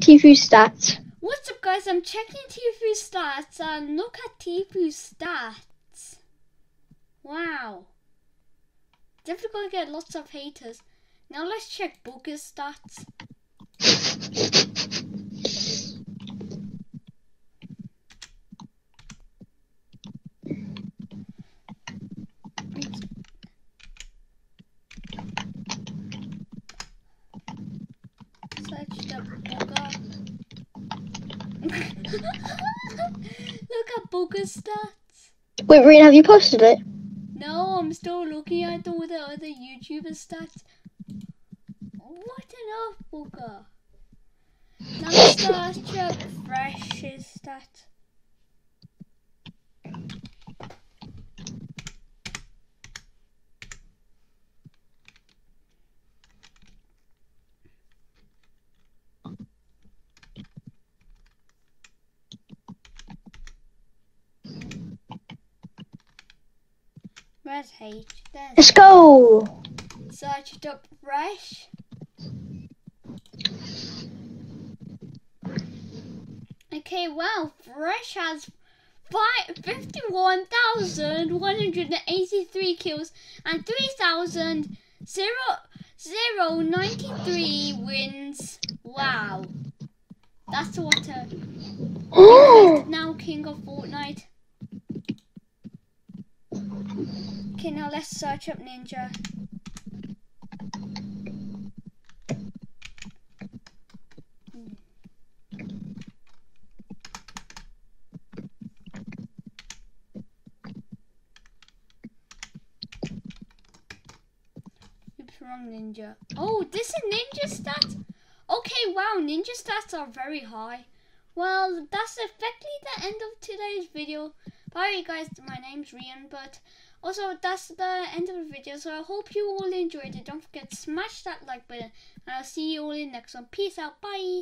Tfue stats. What's up guys, I'm checking Tfue's stats and look at Tfue's stats. Wow. Definitely gonna get lots of haters. Now let's check Booker's stats. look at Booker's stats. Wait, Rian, have you posted it? No, I'm still looking at all the other YouTuber stats. What an off Booker. Now let's check Fresh's stats. H? There's Let's go. Search it up fresh. Okay, well, Fresh has fi- 51,183 kills and 3,093 wins. Wow. That's what uh, a now king of Fortnite. Okay, now let's search up Ninja. Hmm. Oops, wrong ninja. Oh, this is ninja stats? Okay, wow, ninja stats are very high. Well, that's effectively the end of today's video. Bye guys, my name's Rian, but also that's the end of the video. So I hope you all enjoyed it. Don't forget to smash that like button, and I'll see you all in the next one. Peace out, bye!